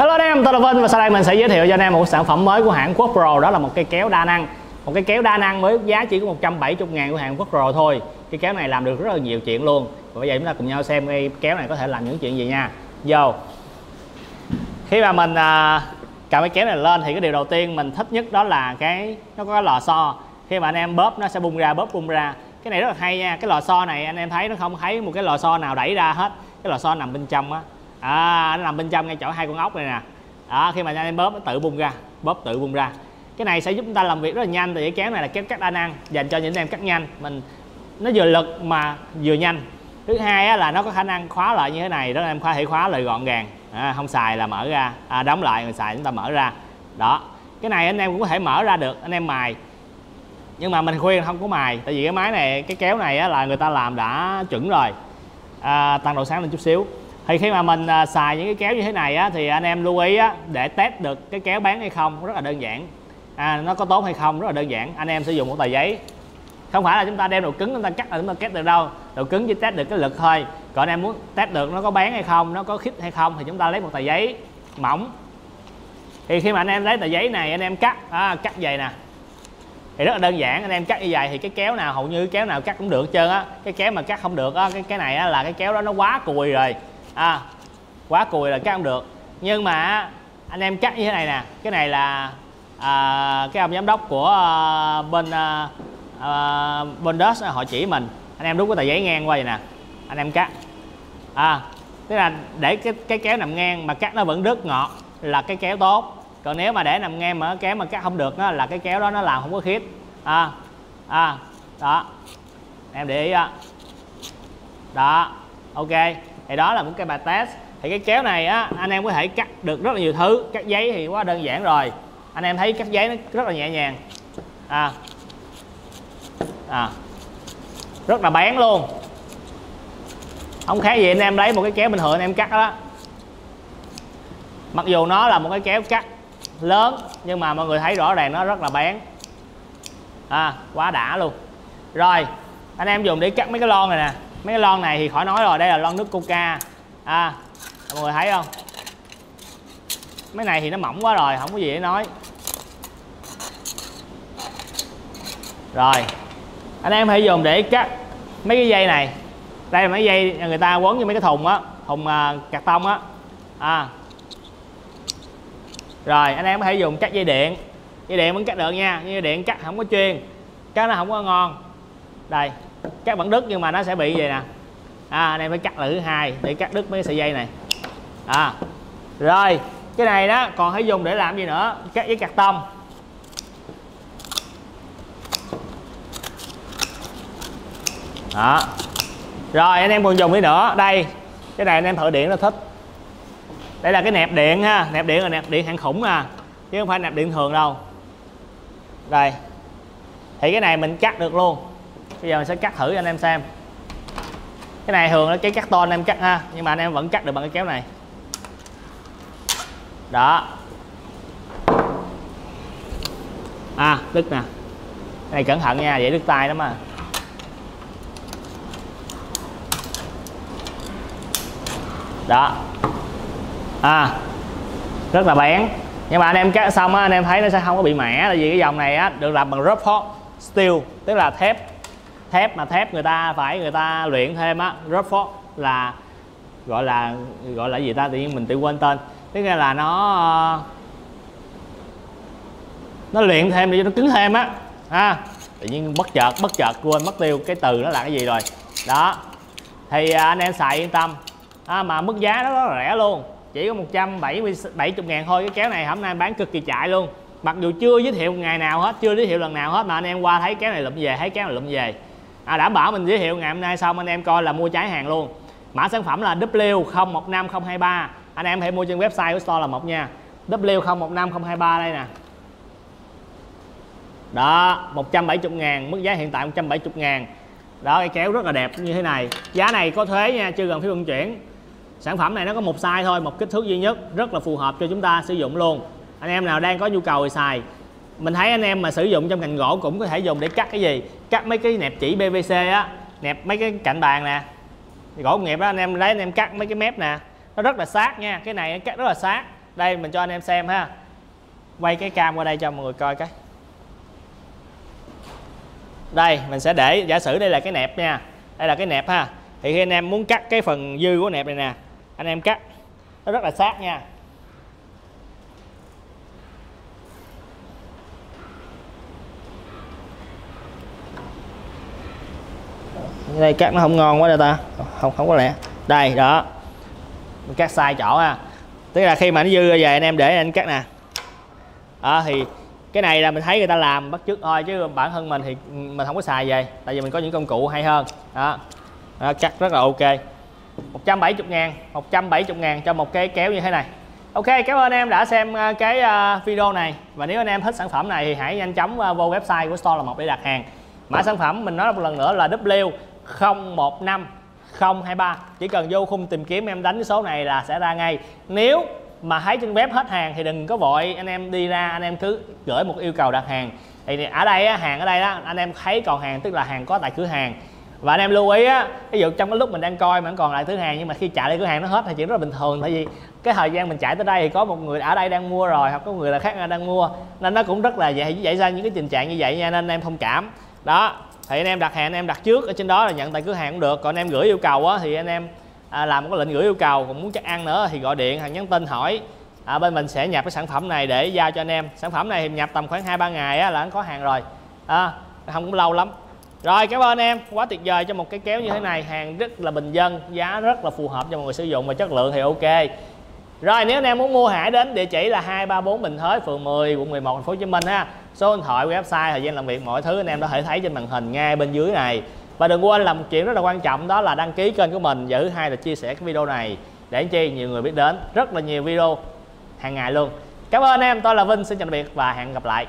Hello anh em, tôi là Vinh và sau đây mình sẽ giới thiệu cho anh em một sản phẩm mới của hãng Quốc Pro. Đó là một cây kéo đa năng. Một cái kéo đa năng với giá chỉ có 170 ngàn của hãng Quốc Pro thôi. Cái kéo này làm được rất là nhiều chuyện luôn. Và bây giờ chúng ta cùng nhau xem cái kéo này có thể làm những chuyện gì nha. Vô. Khi mà mình à, cầm cái kéo này lên thì cái điều đầu tiên mình thích nhất đó là cái nó có cái lò xo. Khi mà anh em bóp nó sẽ bung ra bóp bung ra. Cái này rất là hay nha. Cái lò xo này anh em thấy nó không thấy một cái lò xo nào đẩy ra hết. Cái lò xo nằm bên trong á à, nó nằm bên trong ngay chỗ hai con ốc này nè. Đó khi mà anh em bóp nó tự bung ra bóp tự bung ra. Cái này sẽ giúp chúng ta làm việc rất là nhanh tại cái kéo này là kéo cắt đa năng dành cho những em cắt nhanh. Mình nó vừa lực mà vừa nhanh. Thứ hai á, là nó có khả năng khóa lại như thế này đó em có thể khóa lại gọn gàng. À, không xài là mở ra. À, đóng lại người xài chúng ta mở ra. Đó cái này anh em cũng có thể mở ra được anh em mài. Nhưng mà mình khuyên không có mài tại vì cái máy này cái kéo này á, là người ta làm đã chuẩn rồi. À, tăng độ sáng lên chút xíu thì khi mà mình à, xài những cái kéo như thế này á, thì anh em lưu ý á, để test được cái kéo bán hay không rất là đơn giản. À, nó có tốt hay không rất là đơn giản anh em sử dụng một tờ giấy. Không phải là chúng ta đem độ cứng chúng ta cắt là chúng ta kết được đâu. Độ cứng chỉ test được cái lực thôi. Còn anh em muốn test được nó có bán hay không nó có khít hay không thì chúng ta lấy một tờ giấy mỏng. Thì khi mà anh em lấy tờ giấy này anh em cắt à, cắt dày nè. Thì rất là đơn giản anh em cắt như vậy thì cái kéo nào hầu như kéo nào cắt cũng được hết trơn á. Cái kéo mà cắt không được á cái cái này á, là cái kéo đó nó quá cùi rồi à quá cùi là cắt không được. Nhưng mà anh em cắt như thế này nè cái này là à, cái ông giám đốc của à, bên à, à, bên đất họ chỉ mình. Anh em đút cái tờ giấy ngang qua vậy nè. Anh em cắt. À tức là để cái cái kéo nằm ngang mà cắt nó vẫn rất ngọt là cái kéo tốt. Còn nếu mà để nằm ngang mà kéo mà cắt không được đó, là cái kéo đó nó làm không có khít à à đó. Em để ý đó đó ok thì đó là một cái bài test. Thì cái kéo này á, anh em có thể cắt được rất là nhiều thứ. Cắt giấy thì quá đơn giản rồi. Anh em thấy cắt giấy nó rất là nhẹ nhàng. À. À. Rất là bén luôn. Không khác gì anh em lấy một cái kéo bình thường anh em cắt đó. Mặc dù nó là một cái kéo cắt lớn, nhưng mà mọi người thấy rõ ràng nó rất là bén. À quá đã luôn. Rồi, anh em dùng để cắt mấy cái lon này nè mấy cái lon này thì khỏi nói rồi đây là lon nước coca. À mọi người thấy không? Mấy này thì nó mỏng quá rồi không có gì để nói. Rồi anh em hãy dùng để cắt mấy cái dây này. Đây là mấy dây người ta quấn như mấy cái thùng á thùng uh, cạc tông á. À. Rồi anh em có thể dùng cắt dây điện. Dây điện vẫn cắt được nha nhưng dây điện cắt không có chuyên cắt nó không có ngon. Đây cắt bằng đứt nhưng mà nó sẽ bị vậy nè. À, anh em phải cắt lần thứ hai để cắt đứt mấy sợi dây này. À rồi cái này đó còn phải dùng để làm gì nữa? Cắt với cạc tông. Đó. Rồi anh em còn dùng cái nữa? Đây cái này anh em thợ điện là thích. Đây là cái nẹp điện ha nẹp điện là nẹp điện hạng khủng à chứ không phải nẹp điện thường đâu. Đây thì cái này mình cắt được luôn bây giờ mình sẽ cắt thử cho anh em xem. Cái này thường là cái cắt to anh em cắt ha, nhưng mà anh em vẫn cắt được bằng cái kéo này. Đó. À đứt nè. Cái này cẩn thận nha, dễ đứt tay lắm mà đó. À rất là bén. Nhưng mà anh em cắt xong á, anh em thấy nó sẽ không có bị mẻ, tại vì cái dòng này á, được làm bằng rubber steel, tức là thép thép mà thép người ta phải người ta luyện thêm á rubber là gọi là gọi là gì ta tự nhiên mình tự quên tên. Tức là nó ờ, nó luyện thêm để cho nó cứng thêm á. Ha tự nhiên bất chợt bất chợt quên mất tiêu cái từ nó là cái gì rồi? Đó thì à, anh em xài yên tâm. À, mà mức giá nó rất là rẻ luôn. Chỉ có 170 70 ngàn thôi cái kéo này hôm nay bán cực kỳ chạy luôn. Mặc dù chưa giới thiệu ngày nào hết chưa giới thiệu lần nào hết mà anh em qua thấy kéo này lụm về thấy kéo này lụm về à, đảm bảo mình giới thiệu ngày hôm nay xong anh em coi là mua trái hàng luôn. Mã sản phẩm là W015023 anh em hãy mua trên website của store là một nha. W015023 đây nè. Đó 170 ngàn mức giá hiện tại 170 ngàn. Đó cái kéo rất là đẹp như thế này. Giá này có thuế nha chưa gần phí vận chuyển. Sản phẩm này nó có một size thôi một kích thước duy nhất rất là phù hợp cho chúng ta sử dụng luôn. Anh em nào đang có nhu cầu thì xài mình thấy anh em mà sử dụng trong ngành gỗ cũng có thể dùng để cắt cái gì? Cắt mấy cái nẹp chỉ PVC á, nẹp mấy cái cạnh bàn nè. Gỗ công nghiệp đó anh em, lấy anh em cắt mấy cái mép nè. Nó rất là sát nha, cái này cắt rất là sát. Đây, mình cho anh em xem ha. Quay cái cam qua đây cho mọi người coi cái. Đây, mình sẽ để, giả sử đây là cái nẹp nha. Đây là cái nẹp ha. Thì khi anh em muốn cắt cái phần dư của nẹp này nè, anh em cắt. Nó rất là sát nha. Đây cắt nó không ngon quá đâu ta. Không không có lẽ. Đây đó. Mình cắt sai chỗ ha. Tức là khi mà nó dư về anh em để anh cắt nè. Đó thì cái này là mình thấy người ta làm bắt chước thôi chứ bản thân mình thì ừ, mình không có xài về. Tại vì mình có những công cụ hay hơn. Đó, đó cắt rất là ok. 170 ngàn 170 ngàn cho một cái kéo như thế này. Ok cảm ơn em đã xem ờ, cái ờ, video này. Và nếu anh em thích sản phẩm này thì hãy nhanh chóng ờ, vô website của store là một để đặt hàng. Mã sản phẩm mình nói một lần nữa là 015 023 chỉ cần vô khung tìm kiếm em đánh cái số này là sẽ ra ngay. Nếu mà thấy trên web hết hàng thì đừng có vội. Anh em đi ra, anh em cứ gửi một yêu cầu đặt hàng. Thì ở đây hàng ở đây đó, anh em thấy còn hàng, tức là hàng có tại cửa hàng. Và anh em lưu ý á, ví dụ trong cái lúc mình đang coi mà còn lại thứ hàng, nhưng mà khi chạy lại cửa hàng nó hết thì chuyện rất là bình thường. Tại vì cái thời gian mình chạy tới đây thì có một người ở đây đang mua rồi, hoặc có người là khác đang mua. Nên nó cũng rất là dễ dễ ra những cái tình trạng như vậy nha, nên anh em thông cảm. Đó thì anh em đặt hàng anh em đặt trước ở trên đó là nhận tại cửa hàng cũng được. Còn anh em gửi yêu cầu á thì anh em à, làm một cái lệnh gửi yêu cầu còn muốn chắc ăn nữa thì gọi điện hoặc nhắn tin hỏi. À, bên mình sẽ nhập cái sản phẩm này để giao cho anh em. Sản phẩm này thì nhập tầm khoảng hai ba ngày á, là anh có hàng rồi. À, không cũng lâu lắm. Rồi cảm ơn em. Quá tuyệt vời cho một cái kéo như thế này. Hàng rất là bình dân giá rất là phù hợp cho mọi người sử dụng và chất lượng thì ok. Rồi nếu anh em muốn mua hãy đến địa chỉ là 234 Bình Thới phường 10 quận 11 thành phố Hồ Chí Minh ha số điện thoại, website, thời gian làm việc, mọi thứ anh em có thể thấy trên màn hình ngay bên dưới này. Và đừng quên làm một chuyện rất là quan trọng, đó là đăng ký kênh của mình. Và thứ hai là chia sẻ cái video này để chi nhiều người biết đến rất là nhiều video hàng ngày luôn. Cảm ơn em, tôi là Vinh, xin chào tạm biệt và hẹn gặp lại.